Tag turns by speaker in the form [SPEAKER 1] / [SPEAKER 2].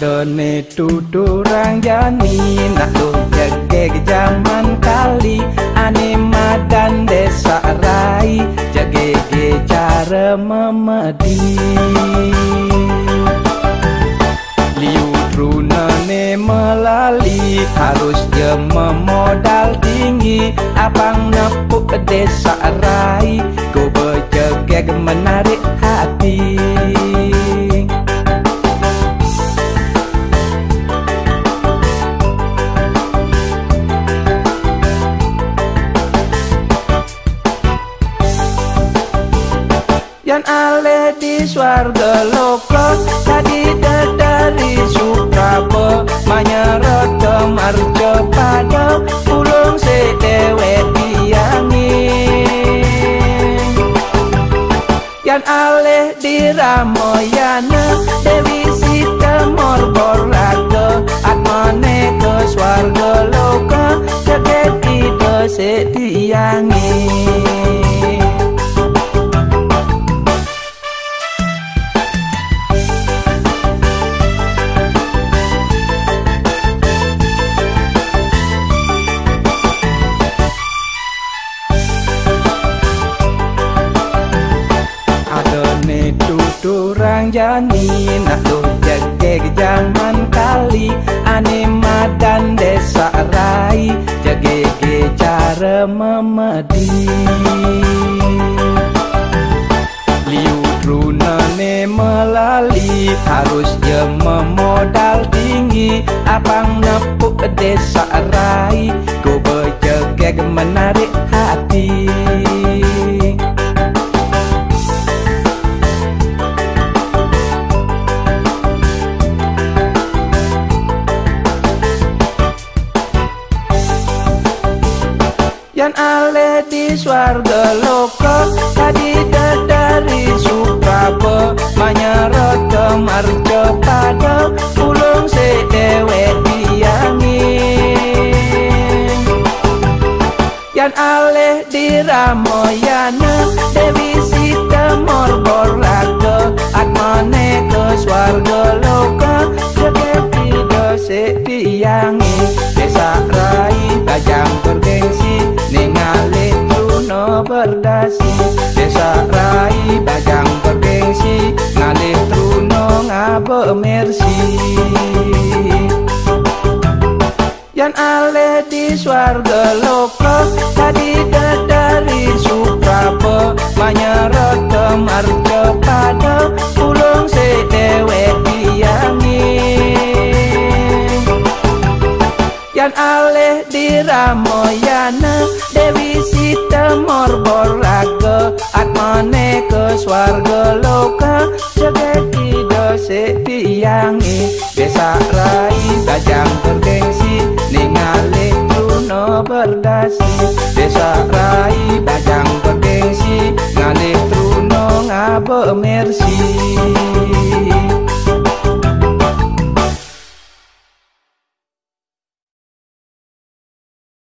[SPEAKER 1] Adone tuturang jani Nak lu jage zaman kali. Anima dan desa rai Jage cara memedi. Liu trunane melali Harus je memodal tinggi. Abang nepuk desa rai Yan ale di swarga loko tadi dari suka po menyerot kemar kepada pulung si dewe diangin Yan ale di ramoyana dewi Sita temor borlato atmane ke swarga loko kedepi dosi diangin jani Nak lu jage zaman kali Anima dan desa rai. Jage cara memedi. Liu trunane melali Harus je memodal tinggi. Abang nepuk desa rai Ku berjegeg menarik hati Yan ale di swarga loko Tadi dari suprabo Manyarot kemarjo pada Pulung sedewe diangin Yan ale di ramoyana Dewi sita morboraga truno ngabe mersi Yan ale di swarga loko Tadi dari suprabo Manyarot kemarjo pada Pulung sedewe diangin Yan ale di ramoyana Dewi sita morboraga Atmane ke swarga loka Joget berdasi Desa rai bajang bergengsi Ngalih truno ngabe mersi